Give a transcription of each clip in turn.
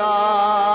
Allah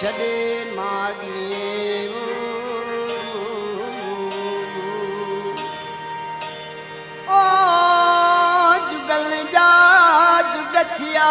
ڇڏي ماڳي juggle جا جگ ٿيا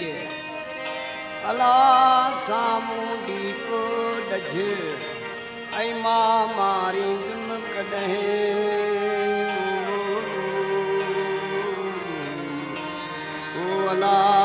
ڍج الا سامونڊي ڪو ڊجهه ۽ مان ماريندم ڪڏهن او الا